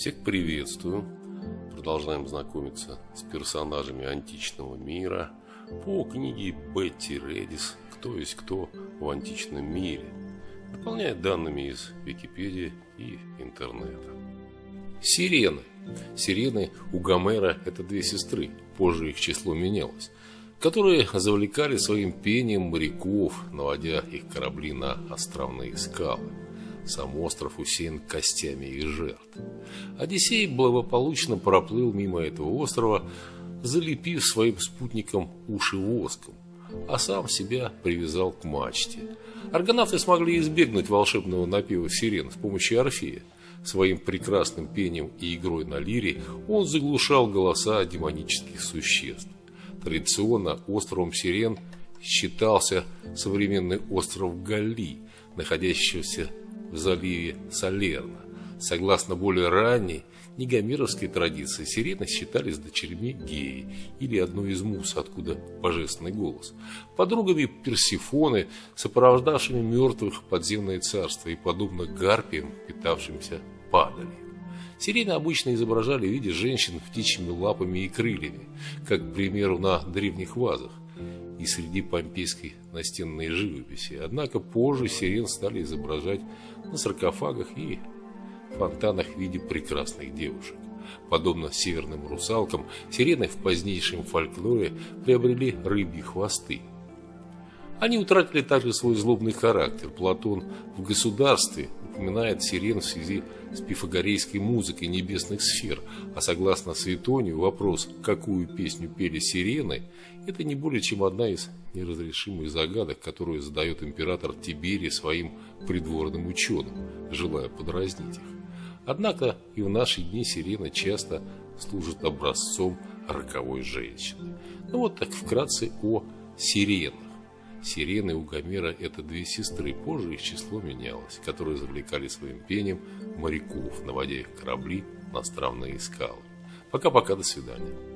Всех приветствую. Продолжаем знакомиться с персонажами античного мира по книге Бетти Редис «Кто есть кто в античном мире», дополняя данными из Википедии и интернета. Сирены. Сирены у Гомера – это две сестры, позже их число менялось, которые завлекали своим пением моряков, наводя их корабли на островные скалы. Сам остров усеян костями их жертв. Одиссей благополучно проплыл мимо этого острова, залепив своим спутникам уши воском, а сам себя привязал к мачте. Аргонавты смогли избегнуть волшебного напева сирен с помощью Орфея. Своим прекрасным пением и игрой на лире он заглушал голоса демонических существ. Традиционно островом Сирен считался современный остров Галли, находящийся в заливе Салерна. Согласно более ранней, негомеровской традиции, сирены считались дочерьми геи или одной из мус, откуда божественный голос, подругами Персифоны, сопровождавшими мертвых подземное царство и подобно гарпиям, питавшимся падали. Сирены обычно изображали в виде женщин птичьими лапами и крыльями, как, к примеру, на древних вазах и среди помпейской настенной живописи. Однако позже сирен стали изображать на саркофагах и фонтанах в виде прекрасных девушек. Подобно северным русалкам, сирены в позднейшем фольклоре приобрели рыбьи хвосты. Они утратили также свой злобный характер. Платон в «Государстве» упоминает сирен в связи с пифагорейской музыкой небесных сфер, а согласно Светонию вопрос, какую песню пели сирены, это не более чем одна из неразрешимых загадок, которую задает император Тиберий своим придворным ученым, желая подразнить их. Однако и в наши дни сирена часто служит образцом роковой женщины. Ну вот так вкратце о сиренах. Сирены у Гомера – это две сестры, позже их число менялось, которые завлекали своим пением моряков, наводя их корабли на островные скалы. Пока-пока, до свидания.